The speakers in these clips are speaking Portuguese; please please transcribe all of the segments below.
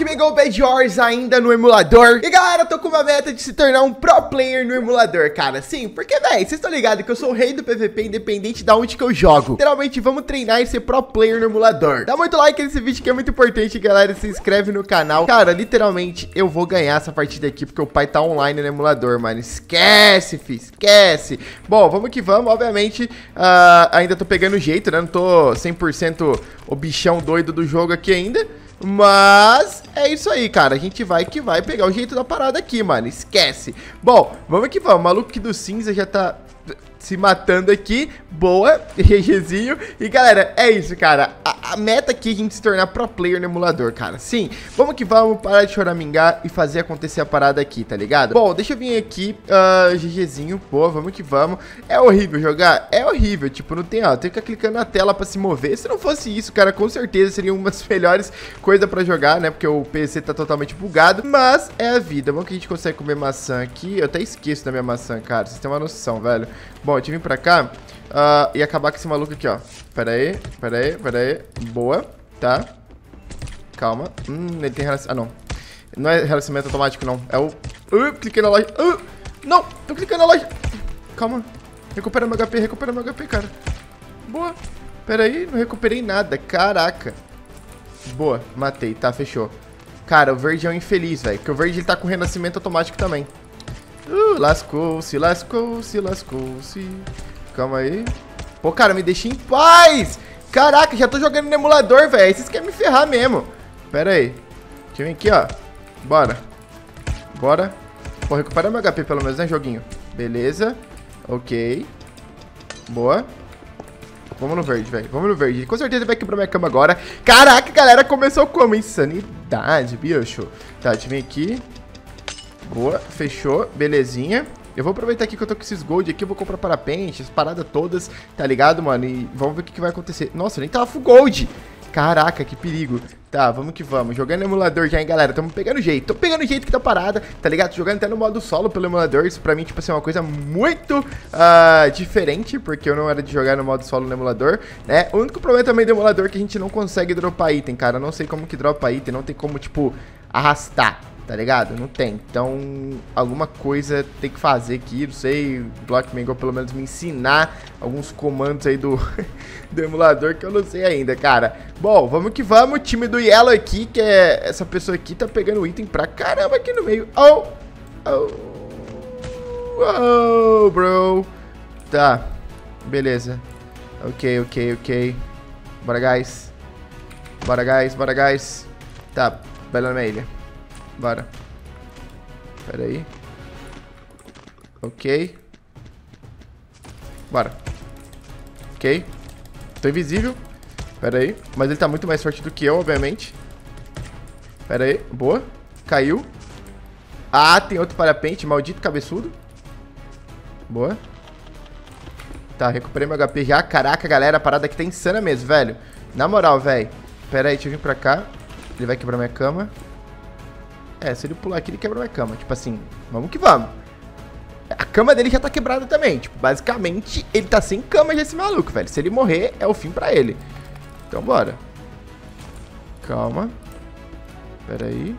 Blockman Go Bad Wars ainda no emulador. E galera, tô com uma meta de se tornar um pro player no emulador, cara. Sim, porque, véi, vocês estão ligados que eu sou o rei do PVP, independente da onde que eu jogo. Literalmente, vamos treinar e ser pro player no emulador. Dá muito like nesse vídeo que é muito importante, galera. Se inscreve no canal. Cara, literalmente, eu vou ganhar essa partida aqui, porque o pai tá online no emulador, mano. Esquece, fi, esquece. Bom, vamos que vamos. Obviamente, uh, ainda tô pegando jeito, né? Não tô 100% o bichão doido do jogo aqui ainda. Mas é isso aí, cara. A gente vai que vai pegar o jeito da parada aqui, mano. Esquece. Bom, vamos que vamos. O maluco aqui do cinza já tá se matando aqui. Boa, GGzinho. E galera, é isso, cara. A, a, meta aqui é a gente se tornar pro player no emulador, cara. Sim, vamos que vamos, parar de choramingar e fazer acontecer a parada aqui, tá ligado? Bom, deixa eu vir aqui, uh, GGzinho. Boa, vamos que vamos. É horrível jogar? É horrível. Tipo, não tem, ó, tem que ficar clicando na tela pra se mover. Se não fosse isso, cara, com certeza seria uma das melhores coisas pra jogar, né? Porque o PC tá totalmente bugado. Mas é a vida. Vamos que a gente consegue comer maçã aqui. Eu até esqueço da minha maçã, cara. Vocês têm uma noção, velho. Bom, eu tive que pra cá uh, e acabar com esse maluco aqui, ó. Pera aí, pera aí, pera aí. Boa, tá. Calma. Hum, ele tem relacionamento. Ah, não. Não é relacionamento automático, não. É o... Uh, cliquei na loja. Uh, não, tô clicando na loja. Calma. Recupera meu HP, recupera meu HP, cara. Boa. Pera aí, não recuperei nada. Caraca. Boa, matei. Tá, fechou. Cara, o verde é um infeliz, velho. Porque o verde ele tá com renascimento automático também. Uh, lascou-se, lascou-se, lascou-se. Calma aí. Pô, cara, me deixa em paz. Caraca, já tô jogando no emulador, velho. Vocês querem me ferrar mesmo. Pera aí. Deixa eu vir aqui, ó. Bora. Bora. Pô, recupera meu HP pelo menos, né, joguinho? Beleza. Ok. Boa. Vamos no verde, velho. Vamos no verde. Com certeza vai quebrar minha cama agora. Caraca, galera, começou como? Insanidade, bicho. Tá, deixa eu vir aqui. Boa, fechou, belezinha. Eu vou aproveitar aqui que eu tô com esses gold aqui, eu vou comprar parapente, as paradas todas, tá ligado, mano? E vamos ver o que, que vai acontecer. Nossa, nem tava full gold. Caraca, que perigo. Tá, vamos que vamos. Jogando emulador já, hein, galera? Tamo pegando jeito. Tô pegando jeito que tá parada, tá ligado? Jogando até no modo solo pelo emulador. Isso pra mim, tipo assim, é uma coisa muito uh, diferente, porque eu não era de jogar no modo solo no emulador, né? O único problema também do emulador é que a gente não consegue dropar item, cara. Eu não sei como que dropa item, não tem como, tipo, arrastar tá ligado? Não tem. Então, alguma coisa tem que fazer aqui, não sei, Block Mango pelo menos me ensinar alguns comandos aí do, do emulador que eu não sei ainda, cara. Bom, vamos que vamos, time do Yellow aqui, que é essa pessoa aqui tá pegando item pra caramba aqui no meio. Oh, oh, oh, bro. Tá, beleza. Ok, ok, ok. Bora, guys. Bora, guys, bora, guys. Tá, bela na ilha. Bora. Pera aí. Ok. Bora. Ok. Tô invisível. Pera aí. Mas ele tá muito mais forte do que eu, obviamente. Pera aí. Boa. Caiu. Ah, tem outro parapente. Maldito cabeçudo. Boa. Tá, recuperei meu HP já. Caraca, galera, a parada aqui tá insana mesmo, velho. Na moral, velho. Pera aí, deixa eu vir pra cá. Ele vai quebrar minha cama. É, se ele pular aqui, ele quebra minha cama. Tipo assim, vamos que vamos. A cama dele já tá quebrada também. Tipo, basicamente, ele tá sem cama já esse maluco, velho. Se ele morrer, é o fim pra ele. Então, bora. Calma. Pera aí.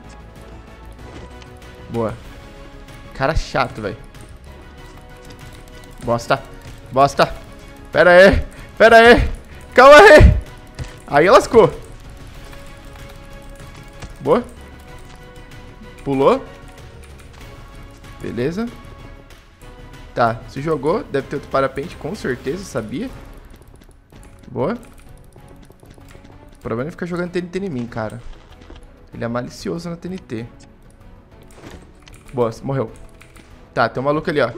Boa. Cara chato, velho. Bosta. Bosta. Pera aí. Pera aí. Calma aí. Aí lascou. Boa. Pulou. Beleza. Tá, se jogou. Deve ter outro parapente, com certeza, sabia. Boa. O problema é ficar jogando TNT em mim, cara. Ele é malicioso na TNT. Boa, morreu. Tá, tem um maluco ali, ó.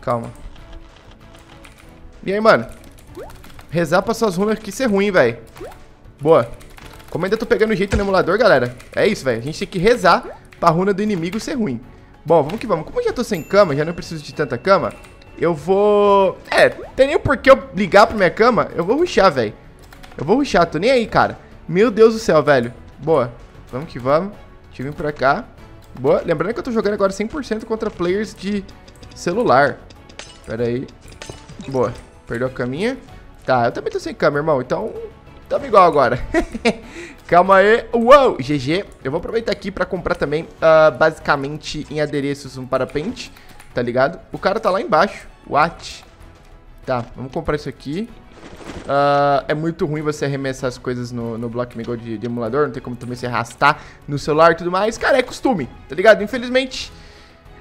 Calma. E aí, mano? Rezar pra suas runas aqui ser ruim, velho. Boa. Como ainda tô pegando jeito no emulador, galera, é isso, velho. A gente tem que rezar pra runa do inimigo ser ruim. Bom, vamos que vamos. Como eu já tô sem cama, já não preciso de tanta cama, eu vou... É, tem nem por que eu ligar pra minha cama, eu vou ruxar, velho. Eu vou ruxar, tô nem aí, cara. Meu Deus do céu, velho. Boa. Vamos que vamos. Deixa eu vir pra cá. Boa. Lembrando que eu tô jogando agora 100% contra players de celular. Pera aí. Boa. Perdeu a caminha. Tá, eu também tô sem cama, irmão. Então, Tamo igual agora. Calma aí. Uou, GG. Eu vou aproveitar aqui pra comprar também, uh, basicamente, em adereços um parapente. Tá ligado? O cara tá lá embaixo. What? Tá, vamos comprar isso aqui. Uh, é muito ruim você arremessar as coisas no, no bloco amigo de, de, emulador. Não tem como também se arrastar no celular e tudo mais. Cara, é costume, tá ligado? Infelizmente,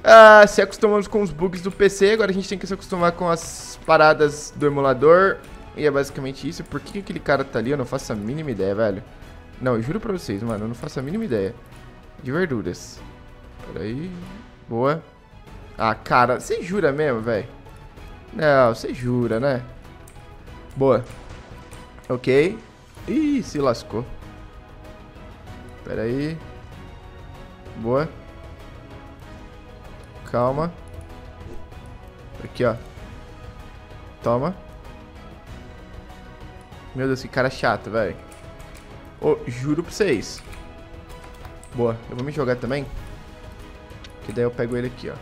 uh, se acostumamos com os bugs do PC. Agora a gente tem que se acostumar com as paradas do emulador. E é basicamente isso. Por que aquele cara tá ali? Eu não faço a mínima ideia, velho. Não, eu juro pra vocês, mano. Eu não faço a mínima ideia. De verduras. Peraí. Boa. Ah, cara. Você jura mesmo, velho? Não, você jura, né? Boa. Ok. Ih, se lascou. Peraí. Boa. Calma. Aqui, ó. Toma. Meu Deus, que cara chato, velho. Oh, juro pra vocês. Boa, eu vou me jogar também. Que daí eu pego ele aqui, ó.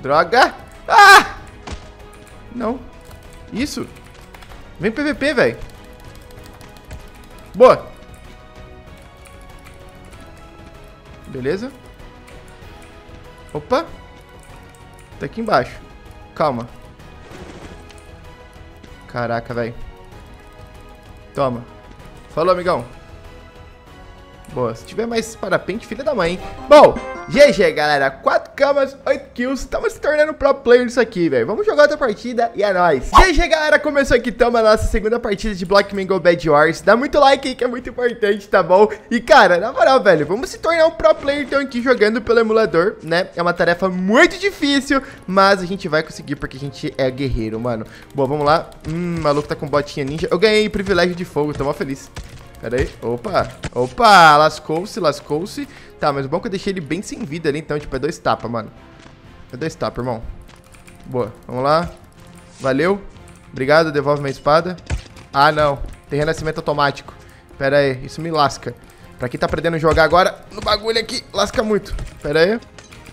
Droga! Ah! Não. Isso. Vem PVP, velho. Boa. Beleza. Opa. Tá aqui embaixo. Calma. Caraca, velho. Toma. Falou, amigão. Boa, se tiver mais parapente, filha da mãe. Bom, GG, galera. 4 camas, 8 kills. Estamos se tornando pro player nisso aqui, velho. Vamos jogar outra partida e é nóis. GG, galera. Começou aqui, tamo a nossa segunda partida de Block Mango Bad Wars. Dá muito like aí, que é muito importante, tá bom? E, cara, na moral, velho, vamos se tornar um pro player, então, aqui jogando pelo emulador, né? É uma tarefa muito difícil, mas a gente vai conseguir porque a gente é guerreiro, mano. Boa, vamos lá. Hum, maluco tá com botinha ninja. Eu ganhei privilégio de fogo, tô mó feliz. Pera aí. Opa. Opa, lascou-se, lascou-se. Tá, mas o bom é que eu deixei ele bem sem vida ali, então, tipo, é dois tapas, mano. É dois tapas, irmão. Boa, vamos lá. Valeu. Obrigado, devolve minha espada. Ah, não. Tem renascimento automático. Pera aí, isso me lasca. Pra quem tá aprendendo a jogar agora, no bagulho aqui, lasca muito. Pera aí.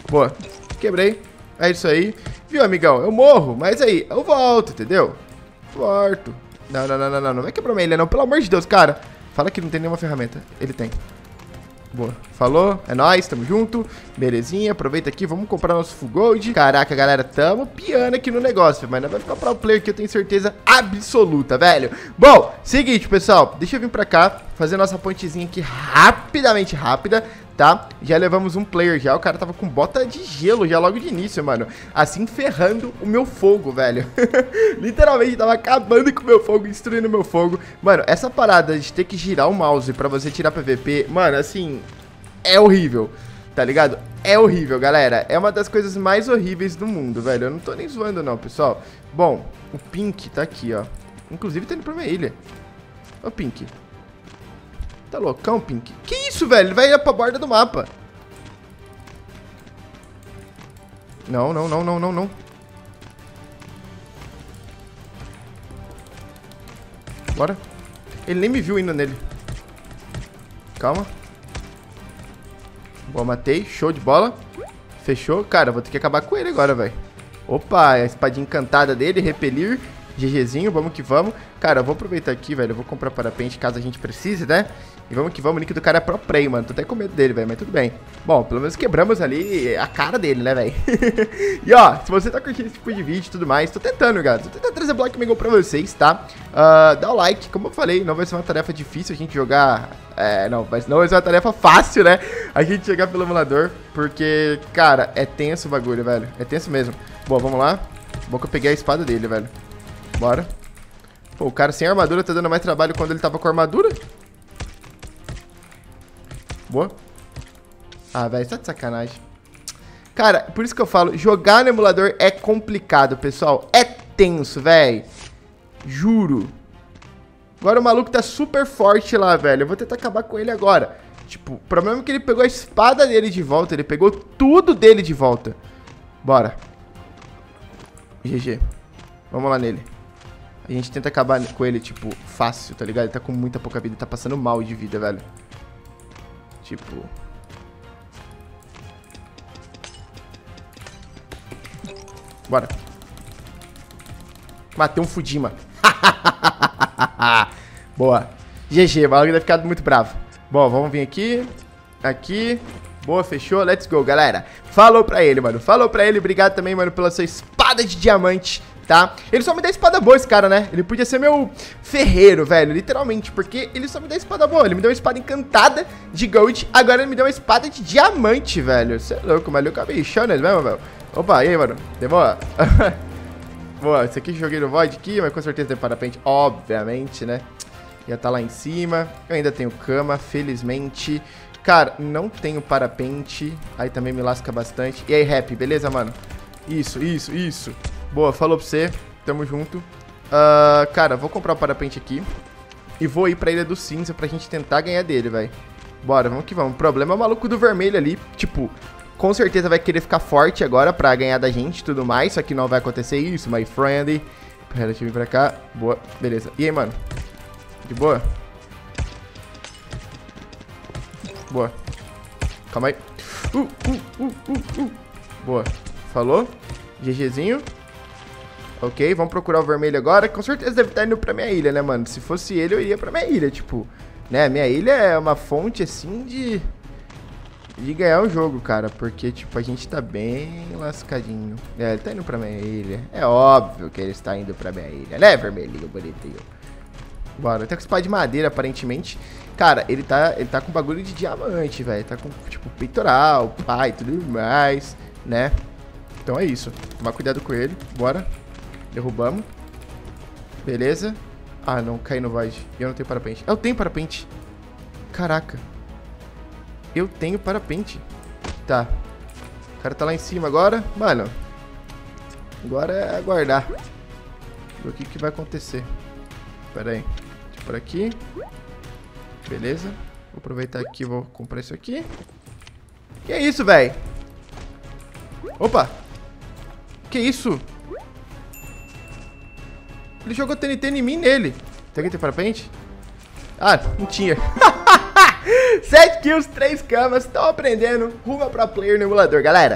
Boa. Quebrei. É isso aí. Viu, amigão? Eu morro, mas aí, eu volto, entendeu? Volto. Não, não, não, não, não. Não vai quebrar minha ilha, não. Pelo amor de Deus, cara. Fala que não tem nenhuma ferramenta. Ele tem. Boa. Falou, é nóis, tamo junto. Belezinha, aproveita aqui, vamos comprar nosso full gold. Caraca, galera, tamo piano aqui no negócio, mas não vai ficar pro player que eu tenho certeza absoluta, velho. Bom, seguinte, pessoal, deixa eu vir pra cá, fazer nossa pontezinha aqui rapidamente rápida tá? Já levamos um player já, o cara tava com bota de gelo já logo de início, mano. Assim, ferrando o meu fogo, velho. Literalmente, tava acabando com o meu fogo, destruindo o meu fogo. Mano, essa parada de ter que girar o mouse pra você tirar PVP, mano, assim, é horrível. Tá ligado? É horrível, galera. É uma das coisas mais horríveis do mundo, velho. Eu não tô nem zoando, não, pessoal. Bom, o Pink tá aqui, ó. Inclusive, tá indo pra minha ilha. Ô, Pink. Tá loucão, Pink? Que isso, velho? Ele vai ir pra borda do mapa. Não, não, não, não, não, não. Bora. Ele nem me viu indo nele. Calma. Boa, matei. Show de bola. Fechou. Cara, vou ter que acabar com ele agora, velho. Opa, a espadinha encantada dele, repelir. GGzinho, vamos que vamos. Cara, eu vou aproveitar aqui, velho. Eu vou comprar parapente caso a gente precise, né? E vamos que vamos. O nick do cara é pro play, mano. Tô até com medo dele, velho. Mas tudo bem. Bom, pelo menos quebramos ali a cara dele, né, velho? e ó, se você tá curtindo esse tipo de vídeo e tudo mais, tô tentando, galera. Tô tentando trazer Block Mango pra vocês, tá? Uh, dá o like. Como eu falei, não vai ser uma tarefa difícil a gente jogar... É, não, mas não vai ser uma tarefa fácil, né? A gente chegar pelo emulador. Porque, cara, é tenso o bagulho, velho. É tenso mesmo. Bom, vamos lá. Bom que eu peguei a espada dele, velho. Bora. Pô, o cara sem armadura tá dando mais trabalho quando ele tava com armadura. Boa. Ah, velho, tá de sacanagem. Cara, por isso que eu falo, jogar no emulador é complicado, pessoal. É tenso, velho. Juro. Agora o maluco tá super forte lá, velho. Eu vou tentar acabar com ele agora. Tipo, o problema é que ele pegou a espada dele de volta. Ele pegou tudo dele de volta. Bora. GG. Vamos lá nele. A gente tenta acabar com ele, tipo, fácil, tá ligado? Ele tá com muita pouca vida, tá passando mal de vida, velho. Tipo... Bora. Matei um Fudima. Boa. GG, o maluco deve ficar muito bravo. Bom, vamos vir aqui. Aqui. Boa, fechou. Let's go, galera. Falou pra ele, mano. Falou pra ele. Obrigado também, mano, pela sua espada de diamante, tá? Ele só me dá espada boa, esse cara, né? Ele podia ser meu ferreiro, velho. Literalmente, porque ele só me dá espada boa. Ele me deu uma espada encantada de gold. Agora ele me deu uma espada de diamante, velho. Você é louco, mas eu acabei chão nele mesmo, velho. Opa, e aí, mano? Demora? boa, esse aqui joguei no Void aqui, mas com certeza tem parapente, obviamente, né? Já tá lá em cima. Eu ainda tenho cama, felizmente. Cara, não tenho parapente. Aí também me lasca bastante. E aí, rap, beleza, mano? Isso, isso, isso. Boa, falou pra você. Tamo junto. Uh, cara, vou comprar o parapente aqui. E vou ir pra Ilha do Cinza pra gente tentar ganhar dele, velho. Bora, vamos que vamos. O problema é o maluco do vermelho ali. Tipo, com certeza vai querer ficar forte agora pra ganhar da gente e tudo mais. Só que não vai acontecer isso, my friend. Pera, deixa eu vir pra cá. Boa, beleza. E aí, mano? De boa? Boa. Calma aí. Uh, uh, uh, uh, uh. Boa. Falou. GGzinho. Ok, vamos procurar o vermelho agora. Com certeza deve estar indo pra minha ilha, né, mano? Se fosse ele, eu iria pra minha ilha, tipo... Né, minha ilha é uma fonte, assim, de... De ganhar o jogo, cara. Porque, tipo, a gente tá bem lascadinho. É, ele tá indo pra minha ilha. É óbvio que ele está indo pra minha ilha, né, vermelhinho bonitinho? Bora. Tá com espada de madeira, aparentemente. Cara, ele tá, ele tá com bagulho de diamante, velho. Tá com, tipo, peitoral, pai, tudo mais, né? Então é isso. Tomar cuidado com ele. Bora. Derrubamos. Beleza. Ah, não. Caí no void. Eu não tenho parapente. Eu tenho parapente. Caraca. Eu tenho parapente. Tá. O cara tá lá em cima agora. Mano. Agora é aguardar. O que que vai acontecer. Pera aí por aqui. Beleza. Vou aproveitar aqui vou comprar isso aqui. Que é isso, velho? Opa! Que isso? Ele jogou TNT em mim nele. Tem alguém tem parapente? Ah, não tinha. 7 kills, 3 camas. Estão aprendendo rumo pra player no emulador, galera.